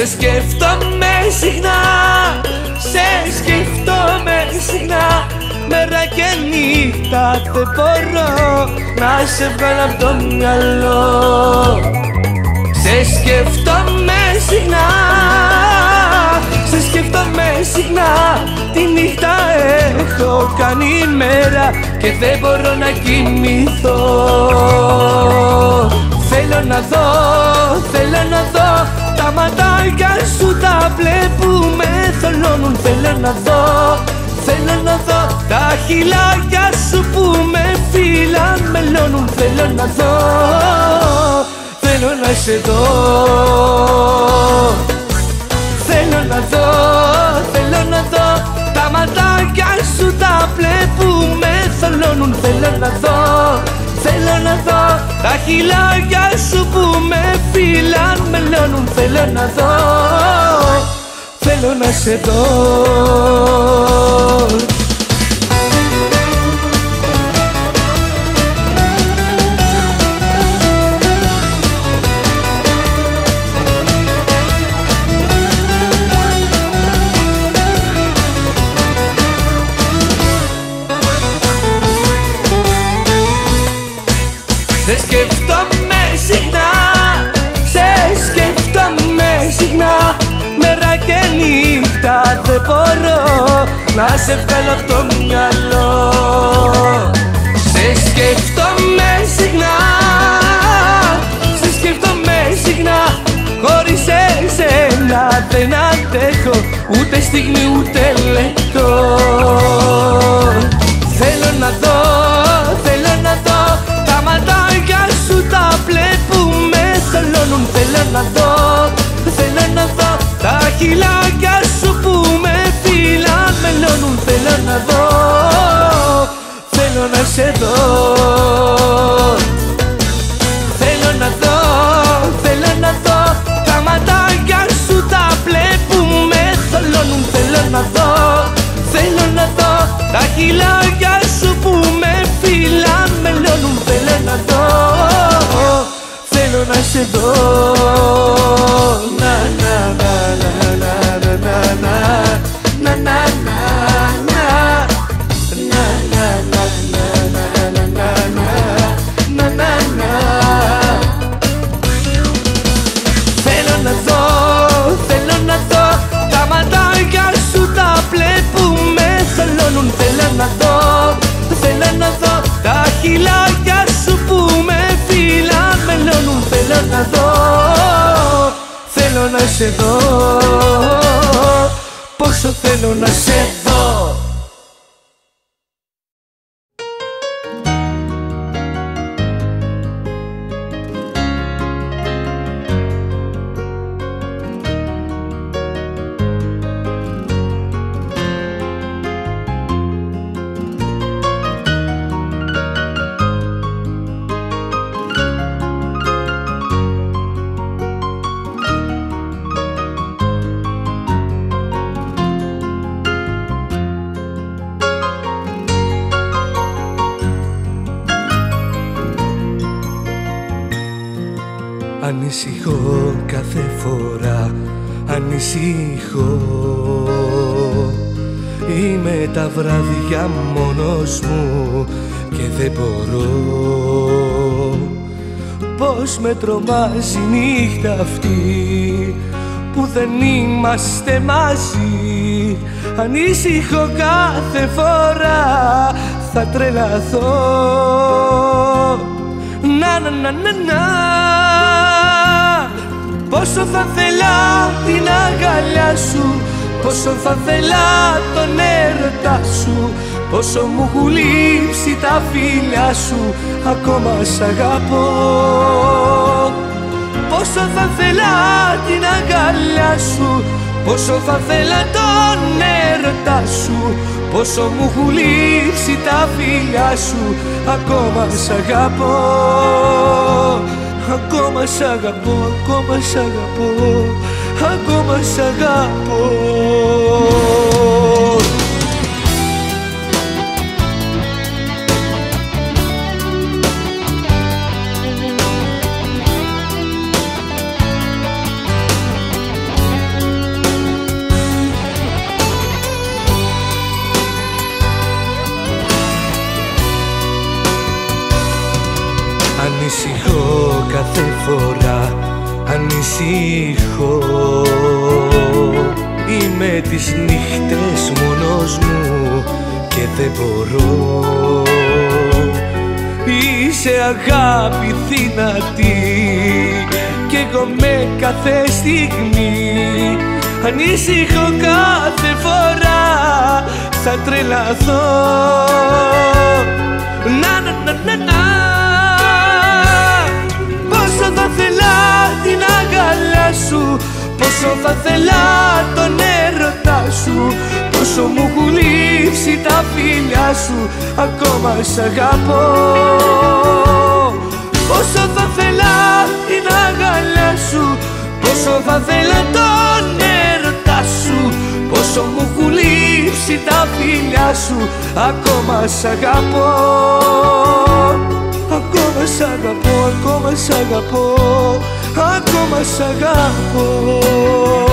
Σε σκέφτομαι συχνά, σε σκέφτομαι συχνά. Μέρα και νύχτα δεν μπορώ να σε βγάλω από το μυαλό. Σε σκέφτομαι συχνά, σε σκέφτομαι συχνά. Τη νύχτα έχω κάνει μέρα και δεν μπορώ να κοιμηθώ. Θέλω να δω, θέλω να δω τα ματάκια σου τα μπλε που με θολώνουν Θέλω να δω, θέλω να δω Τα χιλάκια σου που με φύλαν μελώνουν. Θέλω να δω, θέλω να σε δω Θέλω να δω, θέλω να δω Τα ματάκια σου τα μπλε που με θολώνουν Θέλω να δω, θέλω να δω Τα χιλάκια σου που με φύλαν μελώνουν Θέλω να δω, θέλω να σε δω να σε βγάλω από το μυαλό. Σε σκέφτομαι συχνά, σε σκέφτομαι συχνά. Χωρίς εσένα δεν αντέχω ούτε στιγμή ούτε λεπτό. Θέλω να δω, θέλω να δω τα ματάκια σου τα μπλε που με θολώνουν Θέλω να δω, θέλω να δω τα χιλάκια δω, θέλω να σε δω Θέλω να δω, θέλω να δω τα ματάκια σου τα μπλε που με θολώνουν Θέλω να δω, θέλω να δω τα χιλάκια σου που με φύλαν μελώνουν Θέλω να δω, θέλω να σε δω Να να να να να να να να να να δω, θέλω να σε δω. Πόσο θέλω να σε δω Ανησυχώ κάθε φορά Ανησυχώ. Είμαι τα βράδια μόνος μου Και δεν μπορώ. Πώς με τρομάζει η νύχτα αυτή Που δεν είμαστε μαζί. Ανησυχώ κάθε φορά Θα τρελαθώ. Να να να να να Πόσο θα θέλα την αγκαλιά σου Πόσο θα θέλα τον έρωτα σου Πόσο μου έχουν λείψει τα φίλια σου Ακόμα σ' αγαπώ. Πόσο θα θέλα την αγκαλιά σου Πόσο θα θέλα τον έρωτα σου Πόσο μου έχουν λείψει τα φίλια σου Ακόμα σ' αγαπώ Ακόμα σ' αγαπώ, ακόμα σ' αγαπώ Ακόμα σ' αγαπώ τις νύχτες μόνος μου και δεν μπορώ. Είσαι αγάπη δυνατή και εγώ με κάθε στιγμή. Ανήσυχο κάθε φορά θα τρελαθώ. Να να να να να. Πόσο θα θέλα την αγκαλιά σου Πόσο θα θέλα τον έρωτά σου Πόσο μου έχουν λείψει τα φίλια σου Ακόμα σ' αγαπώ. Πόσο θα θέλα την αγκαλιά σου Πόσο θα θέλα τον έρωτά σου Πόσο μου έχουν λείψει τα φίλια σου Ακόμα σ' αγαπώ. Ακόμα σ' αγαπώ, ακόμα σ' αγαπώ Ακόμα σ' αγαπώ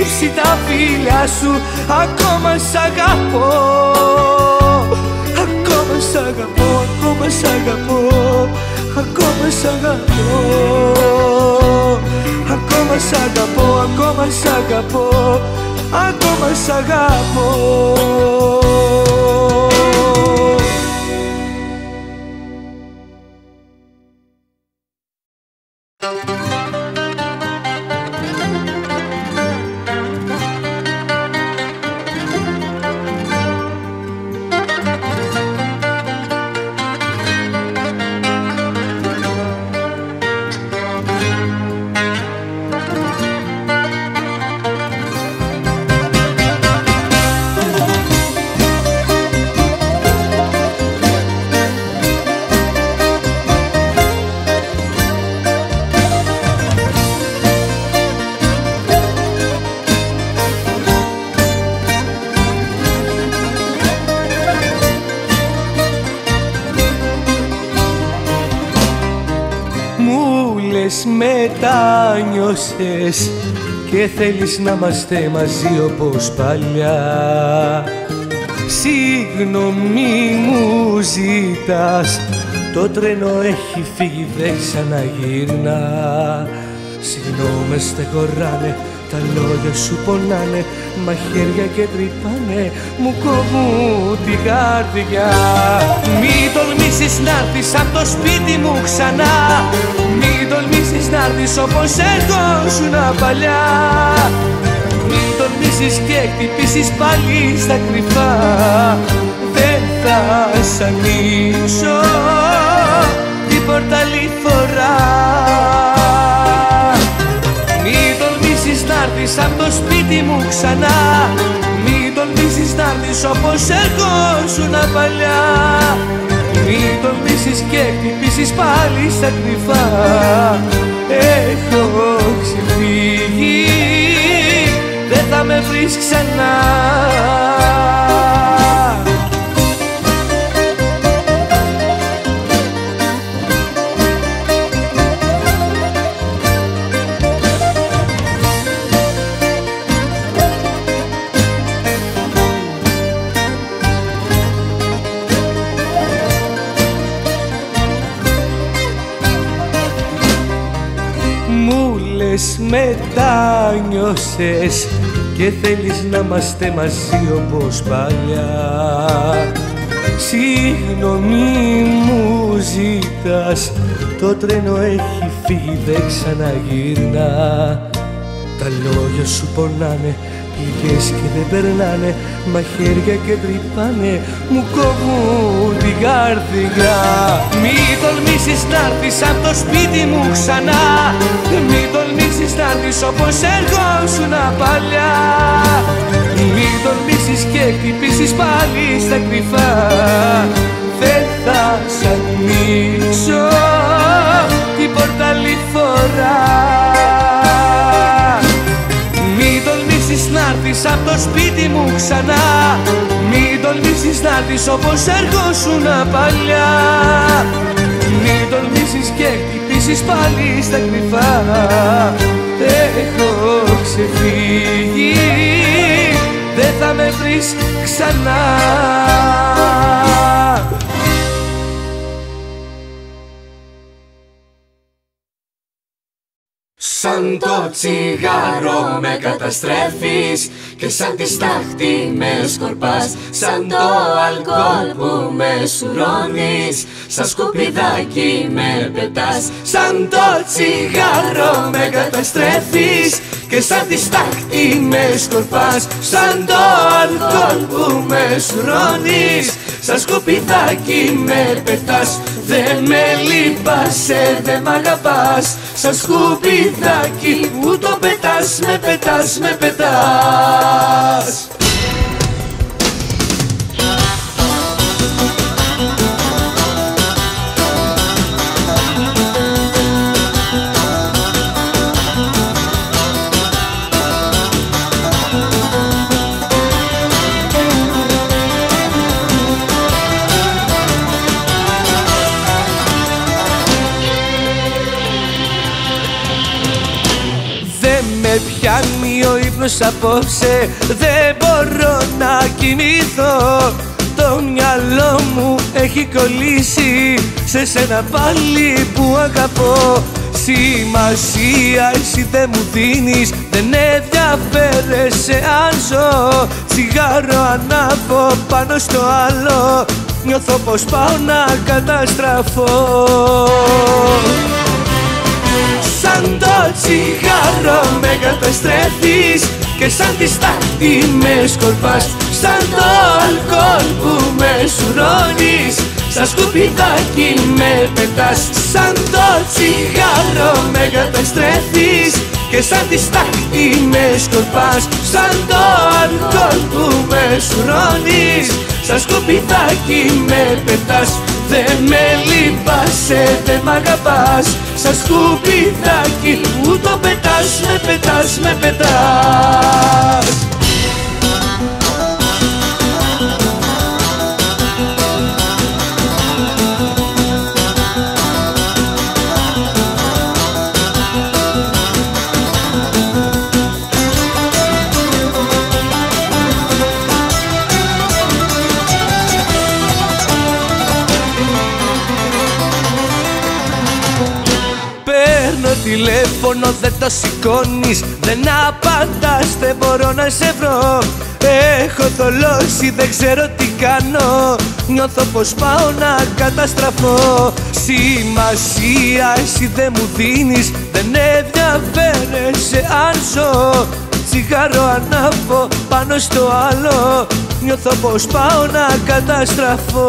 λείψει τα φίλια σου. Ακόμα σ' αγαπώ. Ακόμα σ' αγαπώ, ακόμα σ' αγαπώ. Ακόμα σ' αγαπώ. Ακόμα σ' αγαπώ, ακόμα σ' αγαπώ. Ακόμα σ' αγαπώ μετάνιωσες και θέλεις να είμαστε μαζί όπως παλιά. Συγγνώμη μου ζητάς το τρένο έχει φύγει δεν ξαναγυρνά. Συγγνώμη στεγοράνε τα λόγια σου πονάνε Μαχαίρια και τρυπάνε μου κόβουν την καρδιά. Μη τολμήσεις να έρθεις απ' το σπίτι μου ξανά Μη τολμήσεις να έρθεις όπως έρχοσουν παλιά. Μη τολμήσεις και χτυπήσεις πάλι στα κρυφά. Δεν θα σ' ανοίξω την πόρτα άλλη φορά Μη τολμήσεις να έρθεις απ' το σπίτι μου ξανά. Μη τολμήσεις να έρθεις όπως έρχοσουν παλιά Μη τολμήσεις και χτυπήσεις πάλι στα κρυφά. Έχω ξεφύγει, δεν θα με βρεις ξανά Μου λες μετάνιωσες και θέλεις να είμαστε μαζί όπως παλιά. Συγγνώμη μου ζητάς το τρένο έχει φύγει δεν ξαναγυρνά. Τα λόγια σου πονάνε πληγές και δεν περνάνε Μαχαίρια και τρυπάνε. Μου κόβουν την καρδιά. Μη τολμήσεις να έρθεις απ' το σπίτι μου ξανά. Μη τολμήσεις να έρθεις όπως έρχοσουν παλιά. Μη τολμήσεις και χτυπήσεις πάλι στα κρυφά. Δεν θα σ' ανοίξω την πόρτα άλλη φορά έρθεις απ' το σπίτι μου ξανά. Μη τολμήσεις να έρθεις όπως έρχοσουν παλιά. Μη γυρίσεις πάλι στα κρυφά. Έχω ξεφύγει. Δεν θα με βρεις ξανά το τσιγάρο με καταστρέφεις Και σαν τη στάχτη με σκορπάς Σαν το αλκοόλ που με σουρώνεις Σαν σκουπιδάκι με πετάς Σαν το τσιγάρο με καταστρέφεις. Και σαν τη στάχτη με σκορπάς Σαν το αλκοόλ που με σουρώνεις Σαν σκουπιδάκι με πετάς. Δε με λείπασαι, δε μ' αγαπάς Σαν σκουπιδάκι που το πετάς, με πετάς, με πετάς Δεν ύπνος απόψε Δεν μπορώ να κοιμηθώ. Το μυαλό μου έχει κολλήσει Σε σένα πάλι που αγαπώ. Σημασία εσύ δεν μου δίνεις Δεν ενδιαφέρεσαι αν ζω. Τσιγάρο ανάβω πάνω στο άλλο Νιώθω πως πάω να καταστραφώ Σαν το τσιγάρο με καταστρέφεις Και σαν τη στάχτη με σκορπάς Σαν το αλκοόλ που με σουρώνεις. Σαν σκουπιδάκι με πετάς Σαν το τσιγάρο με καταστρέφεις Και σαν τη στάχτη με σκορπάς Σαν το αλκοόλ που με σουρώνεις. Σαν σκουπιδάκι με πετάς Δε με λείπασαι, δε μ' αγαπάς Σαν σκουπιδάκι που το πετάς, με πετάς, με πετάς τηλέφωνο δεν το σηκώνεις. Δεν απαντάς δεν μπορώ να σε βρω. Έχω θολώσει δεν ξέρω τι κάνω. Νιώθω πως πάω να καταστραφώ. Σημασία εσύ δεν μου δίνεις. Δεν ενδιαφέρεσαι αν ζω. Τσιγάρο ανάβω πάνω στο άλλο. Νιώθω πως πάω να καταστραφώ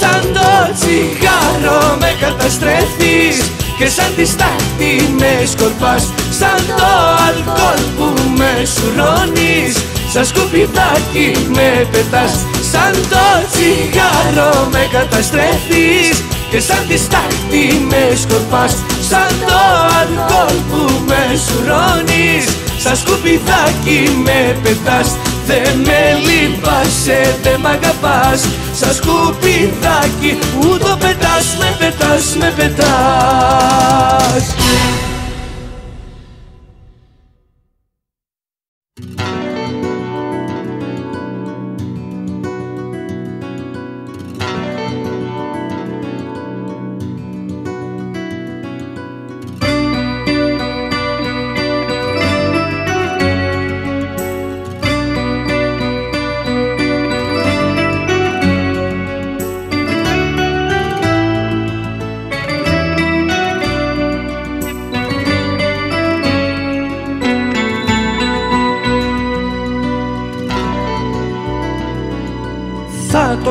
Σαν το τσιγάρο με καταστρέφεις Και σαν τη στάχτη με σκορπάς Σαν το αλκοόλ που με σουρώνεις. Σαν σκουπιδάκι με πετάς Σαν το τσιγάρο με καταστρέφεις Και σαν τη στάχτη με σκορπάς Σαν το αλκοόλ που με σουρώνεις. Σαν σκουπιδάκι με πετάς Δε με λείπασαι, δε μ' αγαπάς. Σαν σκουπιδάκι που το πετάς, με πετάς, με πετάς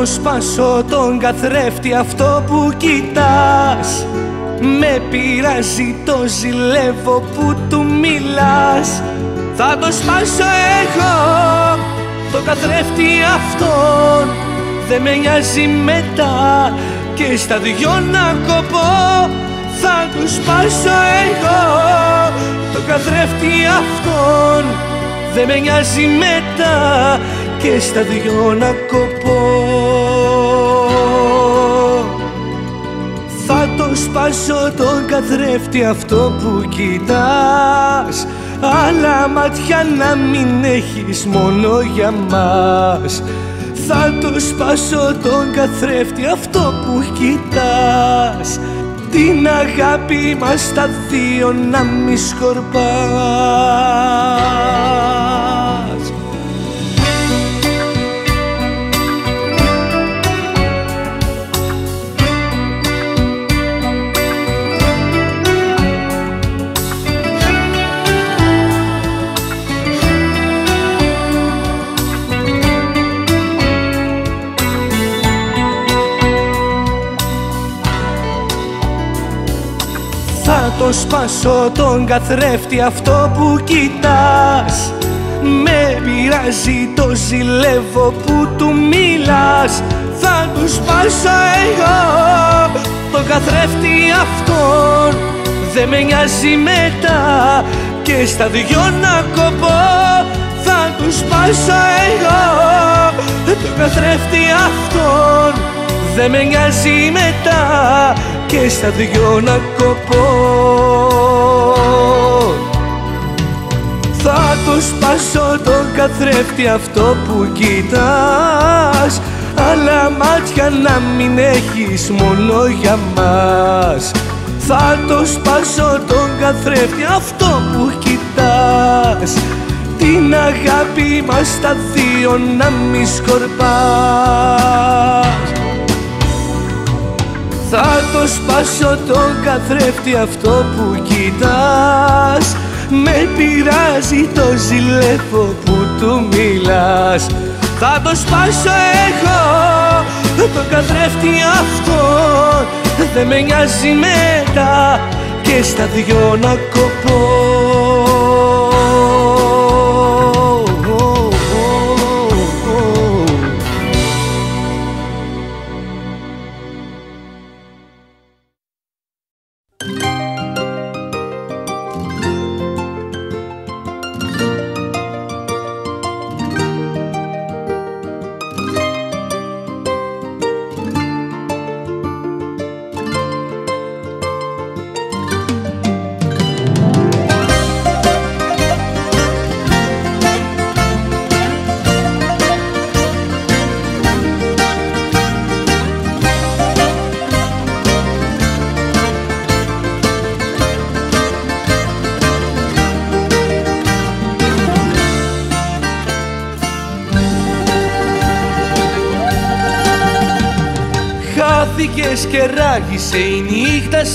Θα το σπάσω τον καθρέφτη αυτό που κοιτάς. Με πειράζει το ζηλεύω που του μιλάς. Θα το σπάσω εγώ το καθρέφτη αυτόν Δεν με νοιάζει μετά και στα δυο να κοπώ. Θα το σπάσω εγώ το καθρέφτη αυτόν. Δεν με νοιάζει μετά και στα δυο να κοπώ σπάσω τον καθρέφτη αυτό που κοιτάς. Άλλα μάτια να μην έχεις μόνο για μας. Θα το σπάσω τον καθρέφτη αυτό που κοιτάς. Την αγάπη μας τα δύο να μη σκορπάς το σπάσω τον καθρέφτη αυτό που κοιτάς. Με πειράζει το ζηλεύω που του μιλάς. Θα το σπάσω εγώ τον καθρέφτη αυτόν. Δεν με νοιάζει μετά και στα δυο να κοπώ. Θα το σπάσω εγώ τον καθρέφτη αυτόν. Δεν με νοιάζει μετά και στα δυο να κοπώ Θα το σπάσω τον καθρέφτη αυτό που κοιτάς αλλά μάτια να μην έχεις μόνο για μας. Θα το σπάσω τον καθρέφτη αυτό που κοιτάς την αγάπη μας τα δύο να μη σκορπάς θα το σπάσω τον καθρέφτη αυτό που κοιτάς. Με πειράζει το ζηλεύω που του μιλάς. Θα το σπάσω εγώ τον καθρέφτη αυτό. Δεν με νοιάζει μετά και στα δυο να κοπώ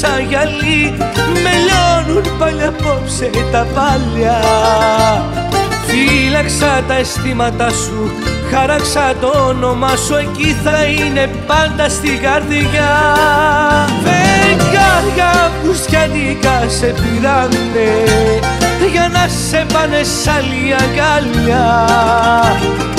σαν γυαλί Με λιώνουν πάλι απόψε τα πάλια Φύλαξα τα αισθήματα σου Χάραξα το όνομα σου Εκεί θα είναι πάντα στην καρδιά. Φεγγάρια πουστιατικά σε πειράνε Για να σε πάνε σ' άλλη αγκαλιά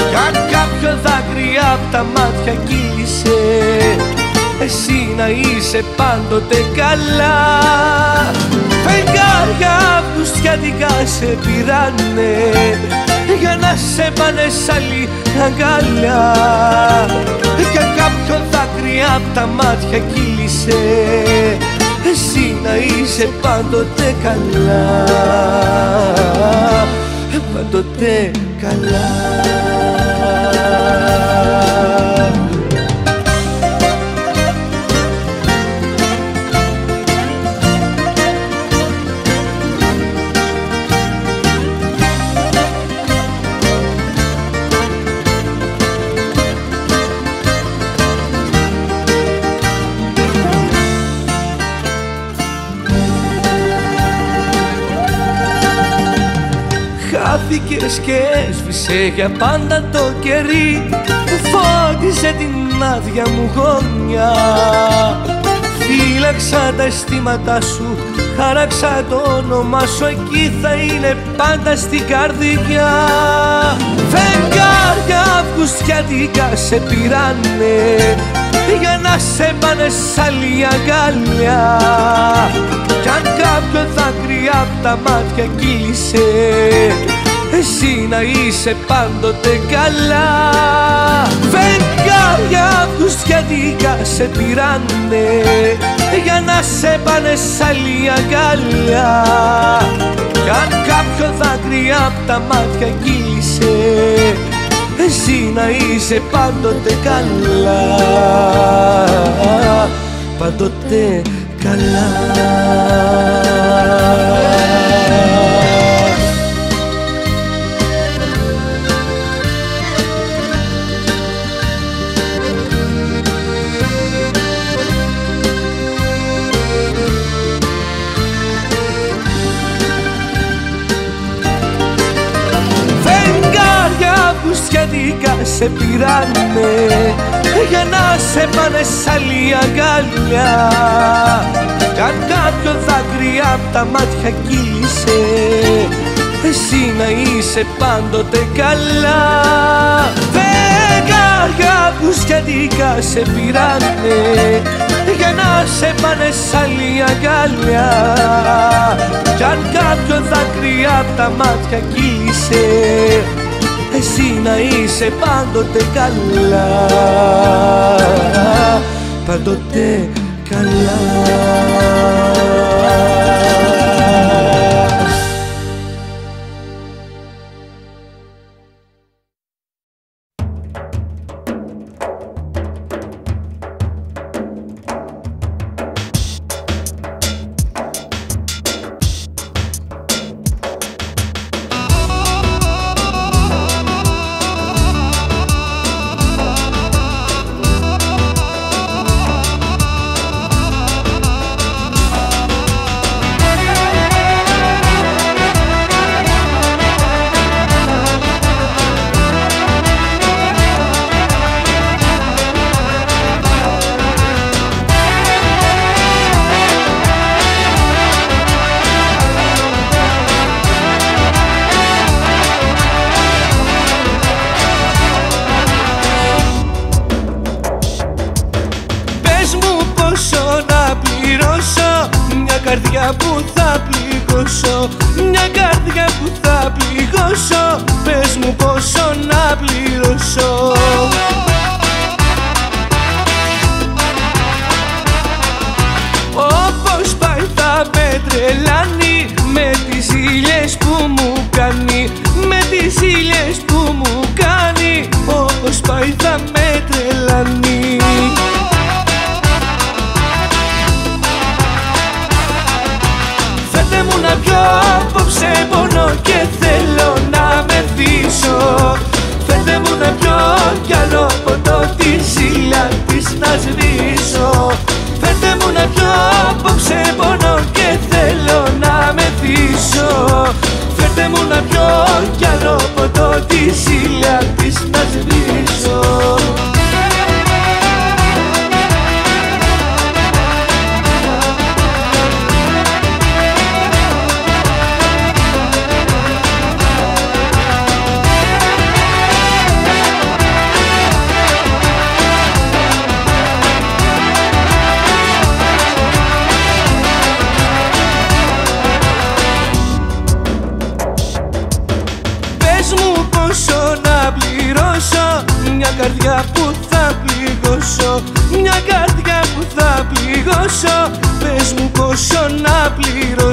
Για κάποιο δάκρυ απ' τα μάτια κύλησε εσύ να είσαι πάντοτε καλά. Φεγγάρια πουστιατικά σε πειράνε για να σε πάνε σ' άλλη αγκαλιά Για κάποιο δάκρυ απ' τα μάτια κύλησε εσύ να είσαι πάντοτε καλά. Πάντοτε καλά Χάθηκες και έσβησε για πάντα το κερί Που φώτισε την άδεια μου γωνιά. Φύλαξα τα αισθήματά σου Χάραξα το όνομα σου Εκεί θα είναι πάντα στην καρδιά. Φεγγάρια αυγουστιάτικα σε πειράνε για να σε πάνε σ' άλλη αγκαλιά Κι αν κάποιο δάκρυ απ' τα μάτια κύλησε εσύ να είσαι πάντοτε καλά. Φεγγάρια αυγουστιάτικα σε πειράνε για να σε πάνε σ' άλλη αγκαλιά κι αν κάποιο δάκρυ απ' τα μάτια κύλησε. Εσύ να είσαι πάντοτε καλά. Πάντοτε καλά σε πειράνε. Για να σε πάνε σ' άλλη αγκαλιά κι αν κάποιο δάκρυ απ' τα μάτια κύλησε. Εσύ να είσαι πάντοτε καλά. Φεγγάρια που σχετικά σε πειράνε. Για να σε πάνε σ' άλλη αγκαλιά κι αν κάποιο δάκρυ απ' τα μάτια κύλησε εσύ να είσαι πάντοτε καλά. Πάντοτε καλά καρδιά που θα πληγώσω Μια καρδιά που θα πληγώσω. Πες μου πόσο να πληρώσω. Όπως πάει θα με τρελάνει Με τις ήλιες που μου κάνει Με τις ήλιες που μου κάνει. Όπως πάει θα με τρελάνει και θέλω να με πίσω Φέτε μου να πιω κι άλλο ποτό τη ζήλια της να σβήσω. μπορούσα να πληρώ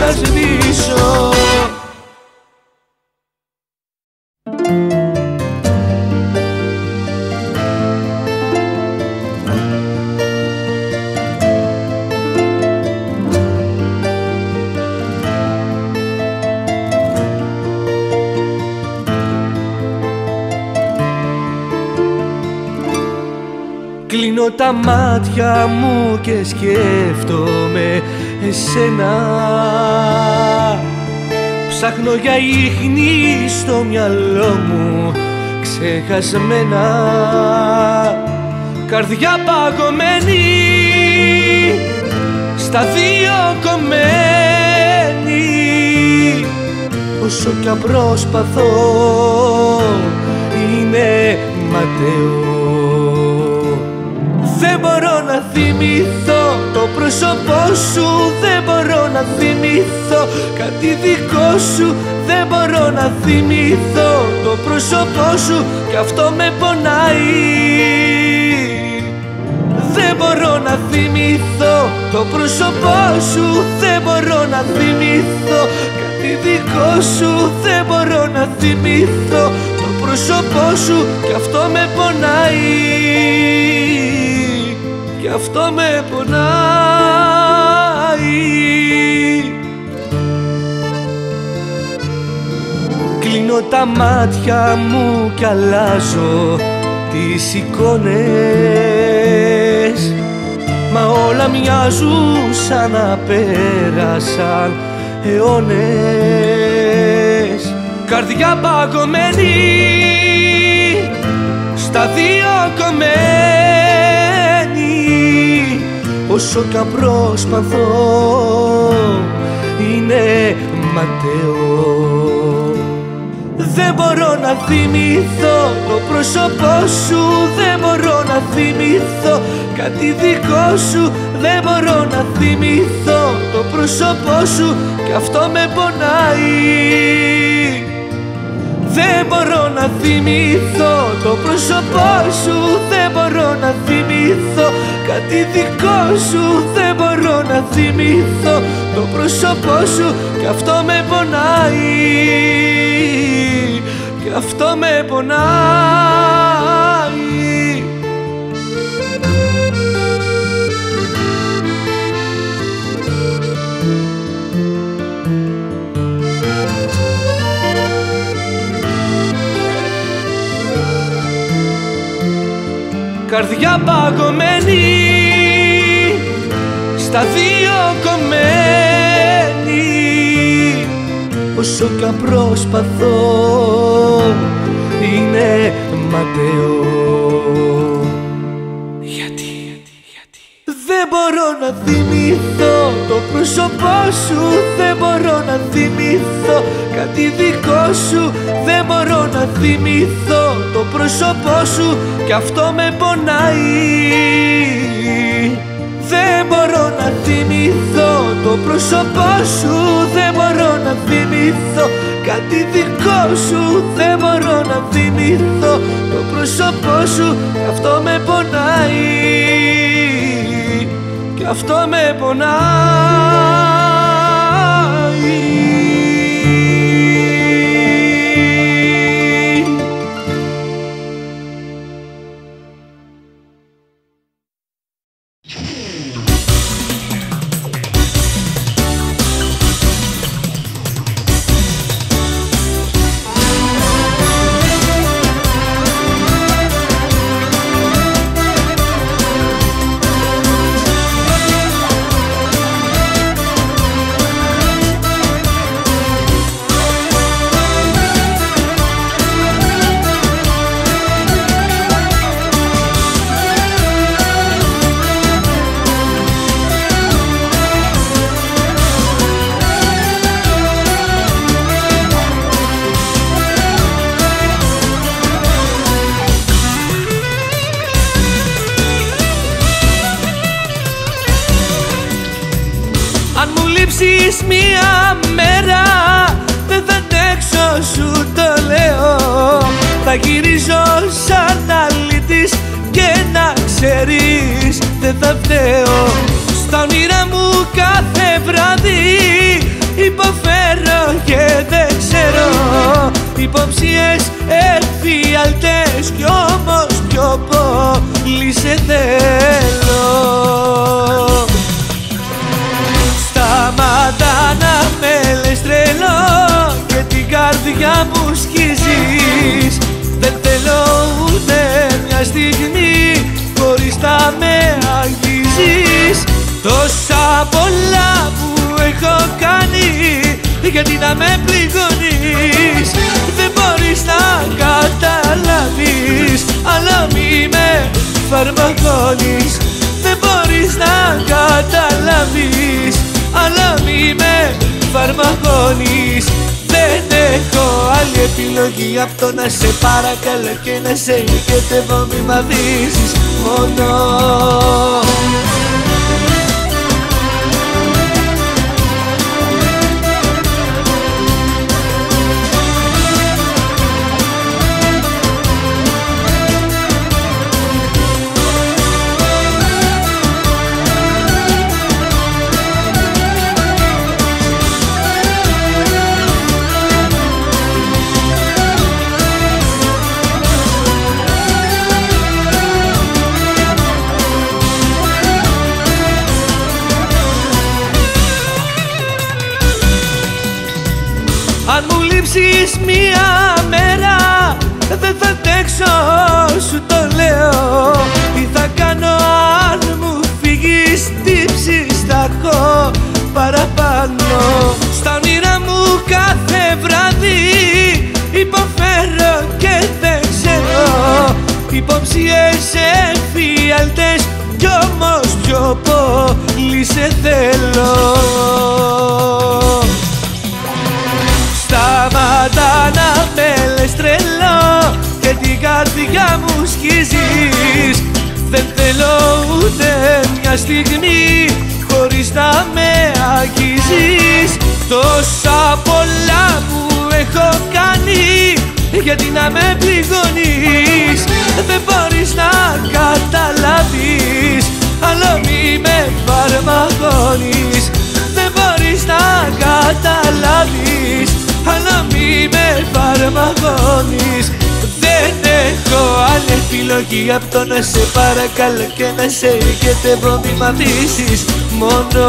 να σβήσω Κλείνω τα μάτια μου και σκέφτομαι εσένα. Ψάχνω για ίχνη στο μυαλό μου ξεχασμένα. Καρδιά παγωμένη στα δύο κομμένη. Όσο κι αν προσπαθώ είναι ματαιό. Δεν μπορώ να θυμηθώ το πρόσωπό σου Δεν μπορώ να θυμηθώ. Κάτι δικό σου Δεν μπορώ να θυμηθώ. Το πρόσωπό σου Κι αυτό με πονάει. Δεν μπορώ να θυμηθώ. Το πρόσωπό σου Δεν μπορώ να θυμηθώ. Κάτι δικό σου Δεν μπορώ να θυμηθώ. Το πρόσωπό σου Κι αυτό με πονάει. Κι αυτό με πονάει Κλείνω τα μάτια μου κι αλλάζω τις εικόνες. Μα όλα μοιάζουν σαν να πέρασαν αιώνες. Καρδιά παγωμένη στα δύο κομμένη. Όσο κι αν προσπαθώ είναι ματαιό Δεν μπορώ να θυμηθώ. Το πρόσωπό σου Δεν μπορώ να θυμηθώ. Κάτι δικό σου Δεν μπορώ να θυμηθώ. Το πρόσωπό σου Κι αυτό με πονάει. Δεν μπορώ να θυμηθώ. Το πρόσωπό σου Δεν μπορώ να θυμηθώ. Κάτι δικό σου Δεν μπορώ να θυμηθώ. Το πρόσωπό σου Κι αυτό με πονάει Κι αυτό με πονάει. Καρδιά παγωμένη στα δύο όσο κι αν προσπαθώ είναι ματαιό. Γιατί, γιατί δεν μπορώ να θυμηθώ το πρόσωπό σου. Δεν μπορώ να θυμηθώ κάτι δικό σου. Δεν μπορώ να θυμηθώ το πρόσωπό σου. Κι αυτό με πονάει. Δεν μπορώ να θυμηθώ το πρόσωπό σου Δεν μπορώ να θυμηθώ. Κάτι δικό σου Δεν μπορώ να θυμηθώ. Το πρόσωπό σου Κι αυτό με πονάει. Και αυτό με πονάει με φαρμακώνεις Δεν μπορείς να καταλάβεις αλλά μη με φαρμακώνεις δεν έχω άλλη επιλογή από το να σε παρακαλώ και να σε οικετεύω μη μ' αφήσεις μόνο λείψεις μία μέρα δεν θα αντέξω σου το λέω. Τι θα κάνω αν μου φύγεις τύψεις θα έχω παραπάνω. Στα όνειρα μου κάθε βράδυ υποφέρω και δεν ξέρω. Υποψίες εφιαλτές κι όμως πιο πολύ σε θέλω καρδιά μου σκίζεις Δεν θέλω ούτε μια στιγμή χωρίς να με αγγίζεις. Τόσα πολλά που έχω κάνει γιατί να με πληγώνεις; Δεν μπορείς να καταλάβεις αλλά μη με φαρμακώνεις Δεν μπορείς να καταλάβεις αλλά μη με φαρμακώνεις Δεν έχω άλλη επιλογή από το να σε παρακαλώ και να σε οικετεύω μη μ' αφήσεις μόνο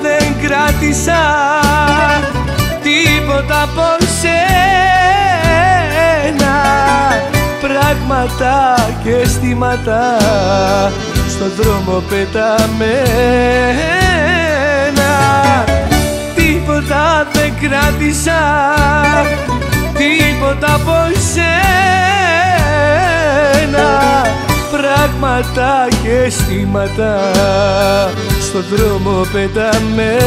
δεν κράτησα Τίποτα από σένα. Πράγματα και αισθήματα Στον δρόμο πεταμένα. Τίποτα δεν κράτησα Τίποτα από σένα. Πράγματα και αισθήματα στον δρόμο πεταμένα.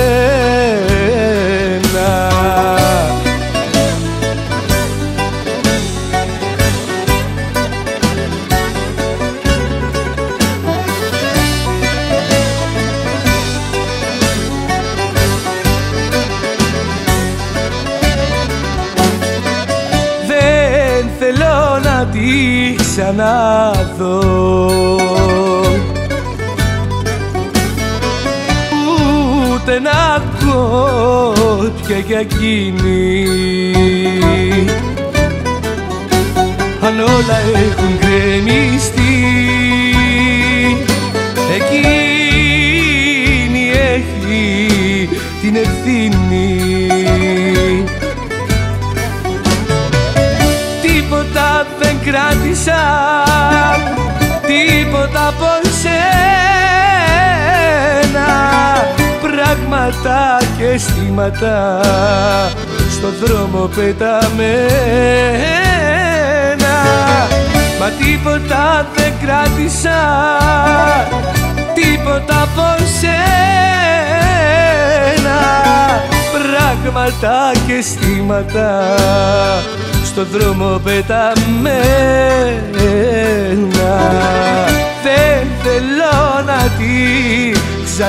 Δεν θέλω να τη ξαναδώ Ούτε να ακούω πια για εκείνη. Αν όλα έχουν γκρεμιστεί Εκείνη έχει την ευθύνη. Τίποτα δεν κράτησα Τίποτα από σένα Πράγματα και αισθήματα. Στο δρόμο πεταμένα. Μα τίποτα δεν κράτησα. Τίποτα από σένα. Πράγματα και αισθήματα. Στο δρόμο πεταμένα τη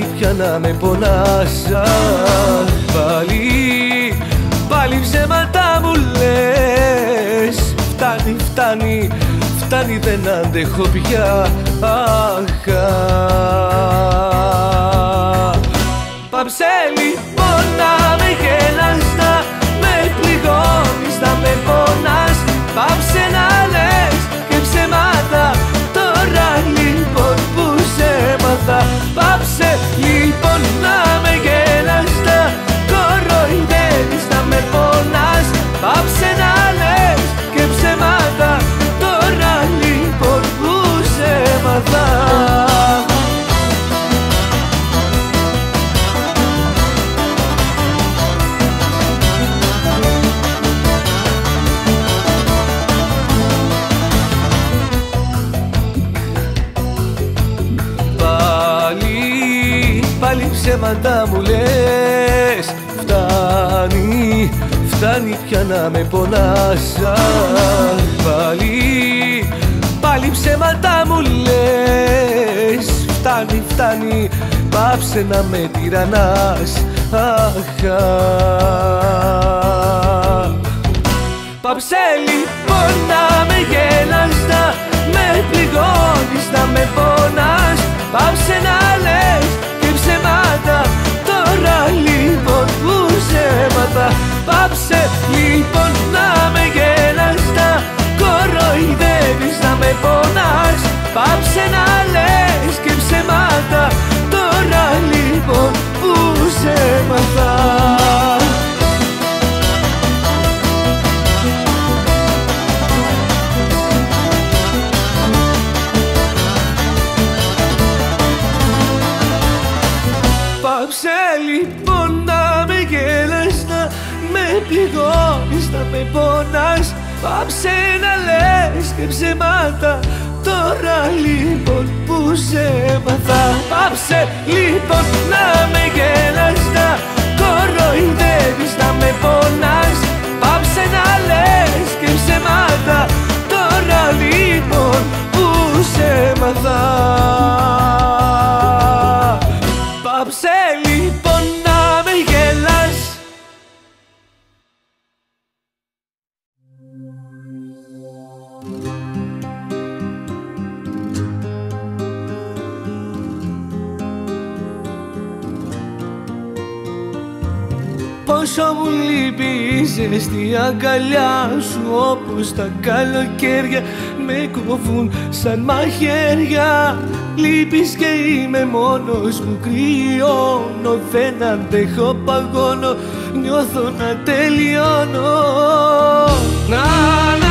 φτάνει πια να με πονάς Αχ, Πάλι, πάλι ψέματα μου λες. Φτάνει, φτάνει, φτάνει δεν αντέχω πια. Αχ, αχ. Πάψε λοιπόν να με γελάς, να με πληγώνεις, να με πονάς. Πάψε να λες και ψέματα, τώρα λοιπόν που σε μάθα Πάψε Πάλι, πάλι ψέματα μου λες. Φτάνει, φτάνει πια να με πονάς. Αχ, Πάλι, πάλι ψέματα μου λες. Φτάνει, φτάνει, πάψε να με τυραννάς. Αχ, αχ. Πάψε λοιπόν να με γέλας, να με πληγώνεις, να με πονάς. Πάψε να λες και ψέματα, τώρα λοιπόν που σε μάθα Πάψε λοιπόν με πονάς. Πάψε να λες και ψέματα, τώρα λοιπόν που σε μάθα Πάψε να λες και ψέματα. Τώρα λοιπόν που σε μάθα Πάψε λοιπόν να με γέλας Να κοροϊδεύεις, να με πονάς. Πάψε να λες και ψέματα. Τώρα λοιπόν που σε μάθα Πόσο μου λείπει η ζεστή αγκαλιά σου Όπως τα καλοκαίρια με κόβουν σαν μαχαίρια. Λείπεις και είμαι μόνος μου κρυώνω Δεν αντέχω παγώνω νιώθω να τελειώνω. Να, να, να,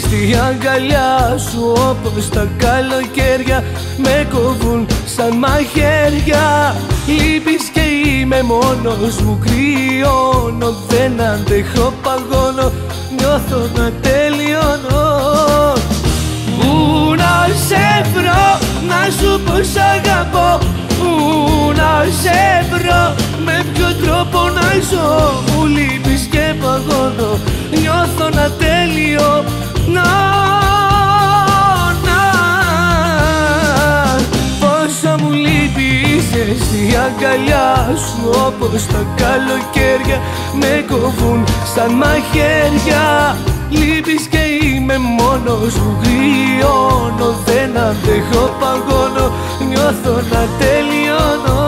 η ζεστή αγκαλιά σου Όπως τα καλοκαίρια με κόβουν σαν μαχαίρια. Λείπεις και είμαι μόνος μου κρυώνω Δεν αντέχω παγώνω νιώθω να τελειώνω. Πού να σε βρω, να σου πω σ' αγαπώ. Πού να σε βρω, με ποιο τρόπο να ζω. Μου λείπεις και παγώνω, νιώθω να τέλειο. Να, να Πόσο μου λείπεις η ζεστή αγκαλιά σου Όπως τα καλοκαίρια με κοβούν σαν μαχαίρια. Λείπεις και είμαι μόνος μου γριώνω Δεν αντέχω παγώνω νιώθω να τελειώνω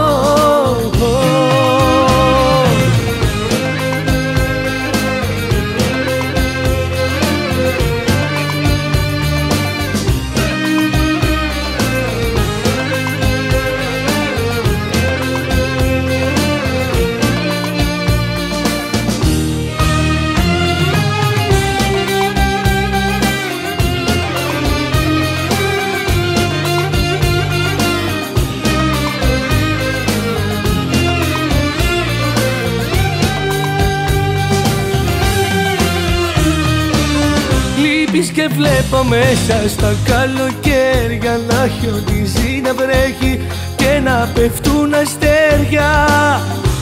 βλέπω μέσα στα καλοκαίρια Να χιονίζει, να βρέχει και να πέφτουν αστέρια.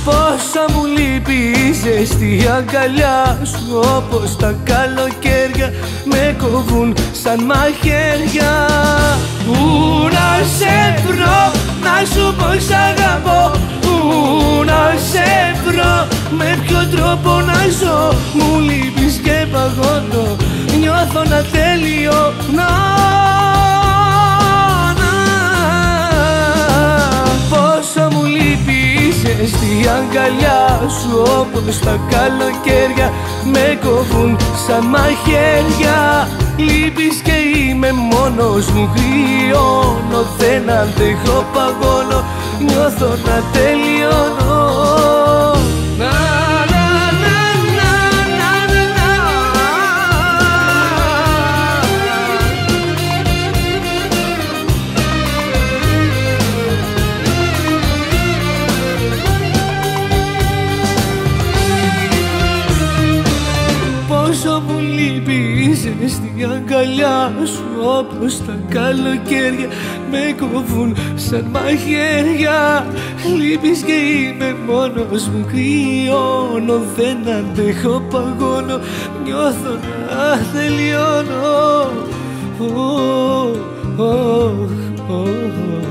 Πόσα μου λείπει η ζεστή αγκαλιά σου Όπως τα καλοκαίρια με κοβούν σαν μαχαίρια. Πού να σε βρω, να σου πω σ' αγαπώ Πού να σε βρω, με ποιο τρόπο να ζω. Μου λείπεις και παγώνω, νιώθω να τέλειο να, να. Πόσο μου λείπει η ζεστή αγκαλιά σου Όπως τα καλοκαίρια με κοβούν σαν μαχαίρια. Λείπεις και είμαι μόνος μου γριώνω Δεν αντέχω παγώνω. Νιώθω να τελειώνω αγκαλιά σου Όπως τα καλοκαίρια με κοβούν σαν μαχαίρια Λείπεις και είμαι μόνος μου κρυώνω Δεν αντέχω παγώνω νιώθω να τελειώνω Ω, ω, ω,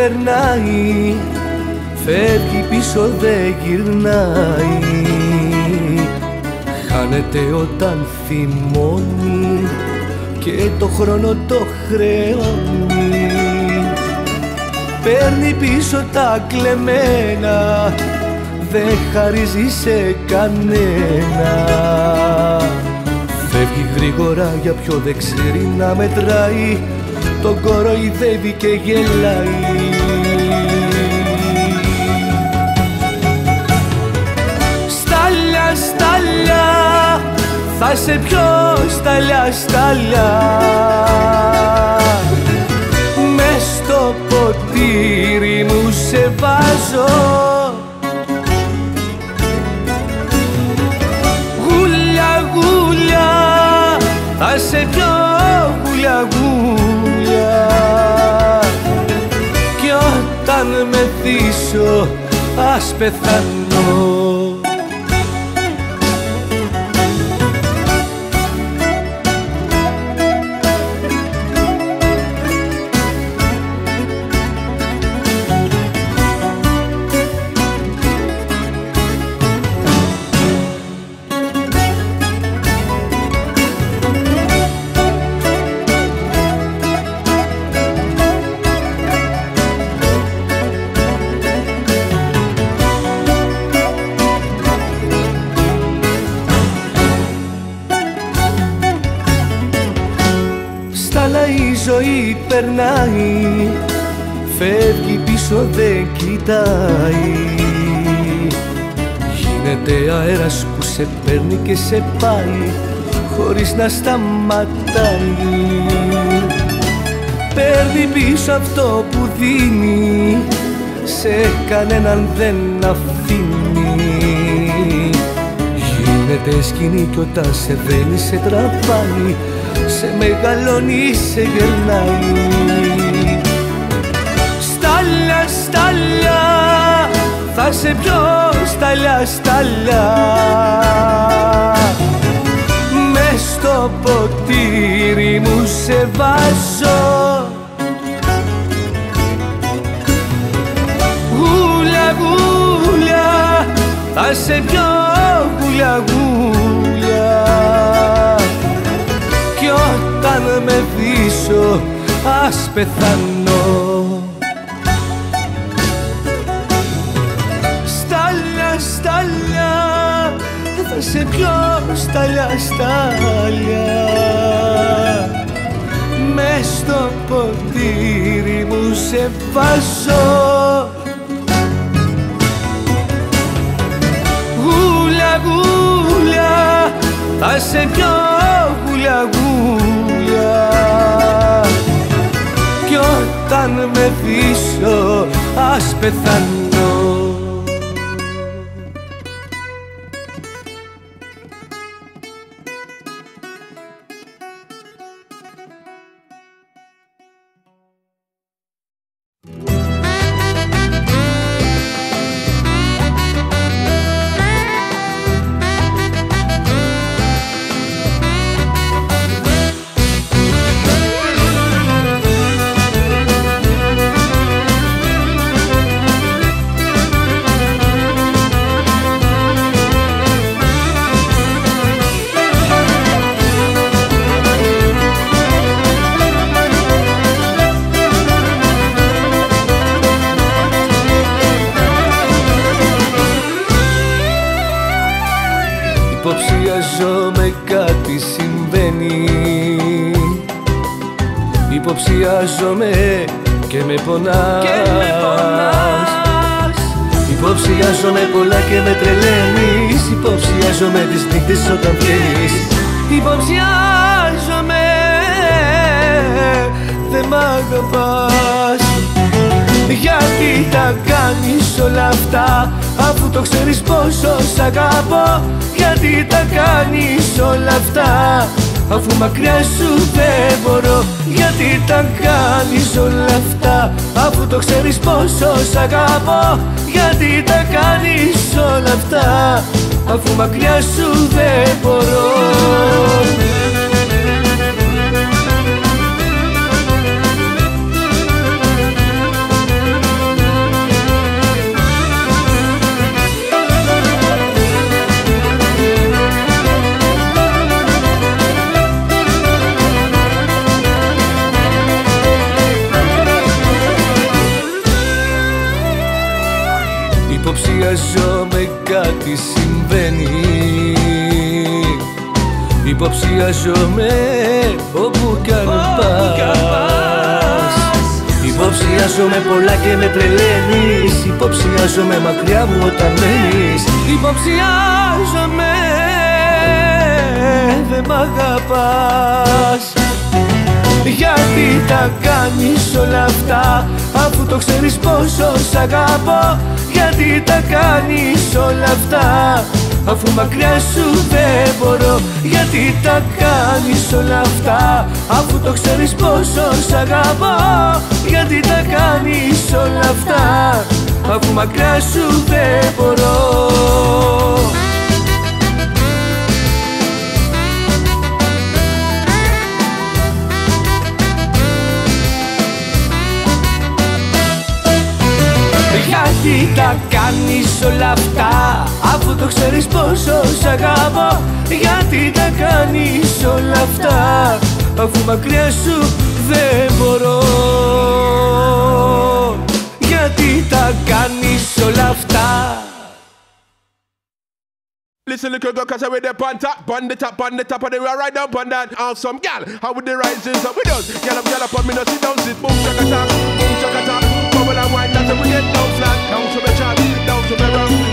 περνάει Φεύγει πίσω δεν γυρνάει. Χάνεται όταν θυμώνει Και το χρόνο το χρεώνει. Παίρνει πίσω τα κλεμμένα δεν χαρίζει σε κανένα. Φεύγει γρήγορα για πιο δεν ξέρει να μετράει. Τον κοροϊδεύει και γελάει θα σε πιο στάλια, στάλια Μες στο ποτήρι μου σε βάζω. Θα σε πιο γουλιά γουλιά κι όταν με θύσω ας πεθάνω κοιτάει. Γίνεται αέρας που σε παίρνει και σε πάει Χωρίς να σταματάει. Παίρνει πίσω αυτό που δίνει Σε κανέναν δεν αφήνει. Γίνεται σκηνή κι όταν σε δένει σε τραβάει σε μεγαλώνει, σε γελνάει στάλια, θα σε πιω στάλια, στάλια Μες στο ποτήρι μου σε βάζω. Γούλια, γούλια, θα σε πιω γούλια, γούλια. Όταν με δείσω ας πεθάνω σε πιω στάλια, στάλια Μες στο ποτήρι μου σε βάζω. Γούλια, γούλια, θα σε πιω γούλια, γούλια. Κι όταν με δείσω ας πεθάνω αγαπώ Γιατί τα κάνεις όλα αυτά; Αφού μακριά σου δεν μπορώ Γιατί τα κάνεις όλα αυτά; Αφού το ξέρεις πόσο σ' αγαπώ Γιατί τα κάνεις όλα αυτά; Αφού μακριά σου δεν μπορώ Υποψιαζόμαι κάτι συμβαίνει. Υποψιαζόμαι όπου κι αν πας. Υποψιάζομαι πολλά και με τρελαίνεις. Υποψιάζομαι μακριά μου όταν μένεις. Υποψιάζομαι. Δεν μ' αγαπάς. Γιατί τα κάνεις όλα αυτά Αφού το ξέρεις πόσο σ' αγαπώ. Γιατί τα κάνεις όλα αυτά. Αφού μακριά σου δεν μπορώ. Γιατί τα κάνεις όλα αυτά. Αφού το ξέρεις πόσο σ' αγαπώ. Γιατί τα κάνεις όλα αυτά. Αφού μακριά σου δεν μπορώ Γιατί τα κάνεις όλα αυτά Αφού το ξέρεις πόσο σ' αγαπώ Γιατί τα κάνεις όλα αυτά Αφού μακριά σου δεν μπορώ Γιατί τα κάνεις όλα αυτά Listen, little girl, cause I with the on top, on the top, on the top of the way, right down on that awesome gal. How with the rising up with us? Get up, get up, on me, no sit down, sit, boom, shaka top, boom, shaka I want not We get no flat Down to me chat, down to me rock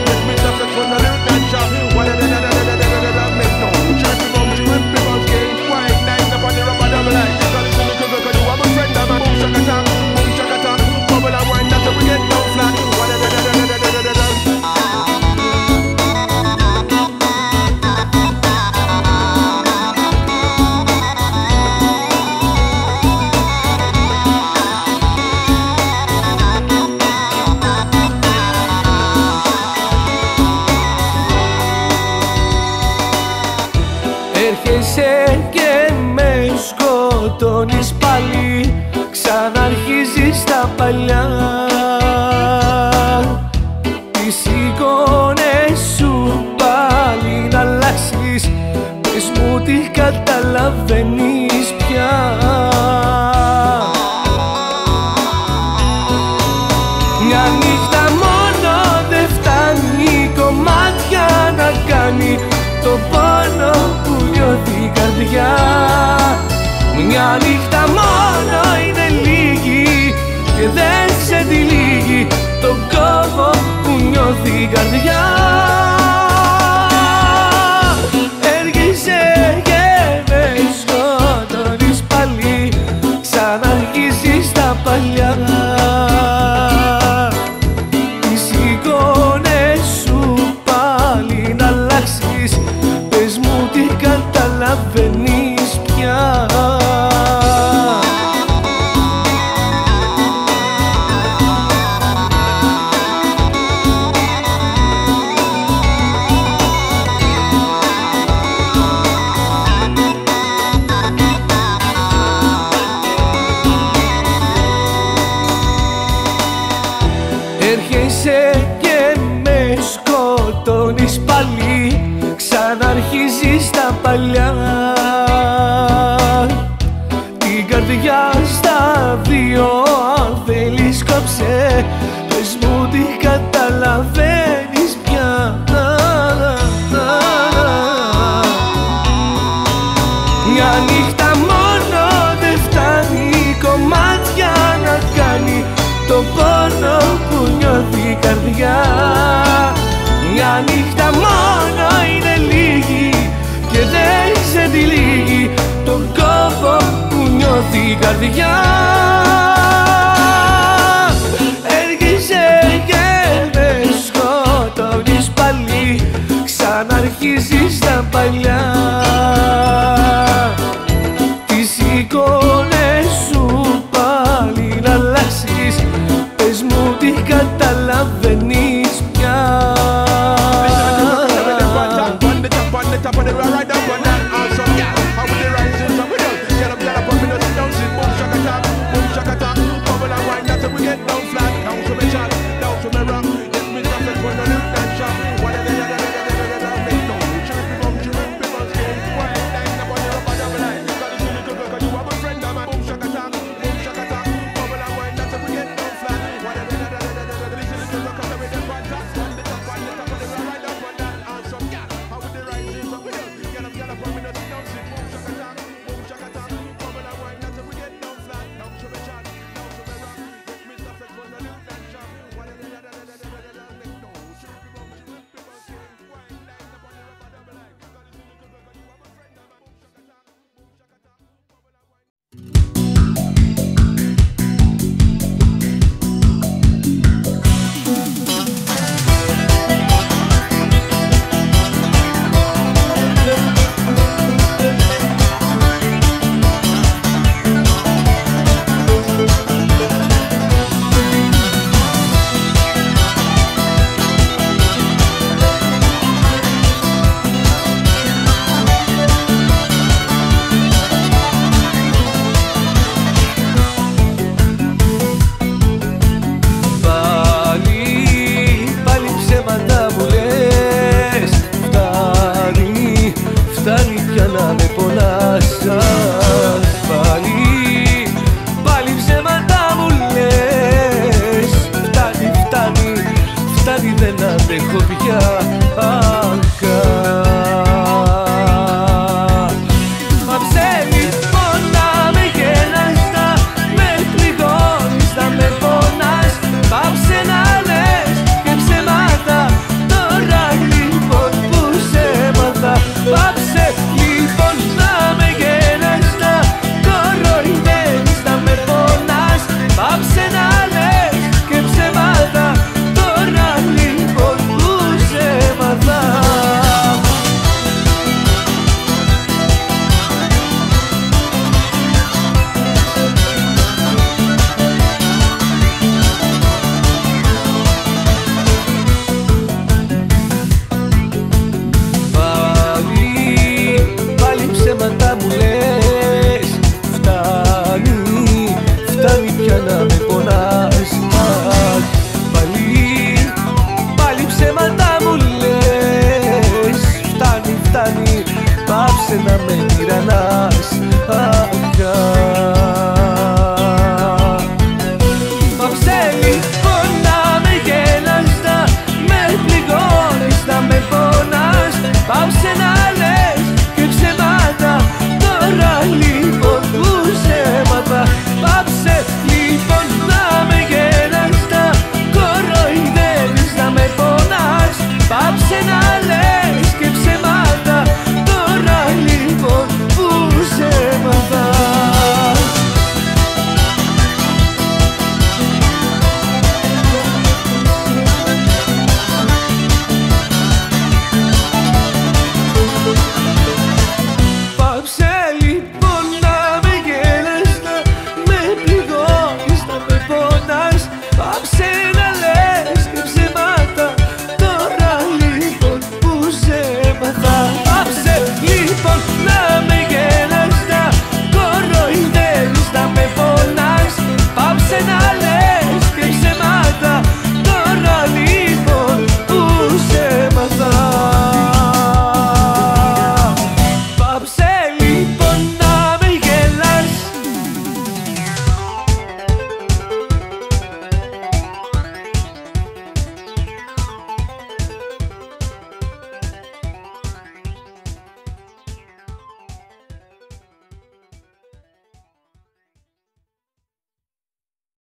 καρδιά. Έρχεσαι και με σκοτώνεις πάλι. Ξαναρχίζεις τα παλιά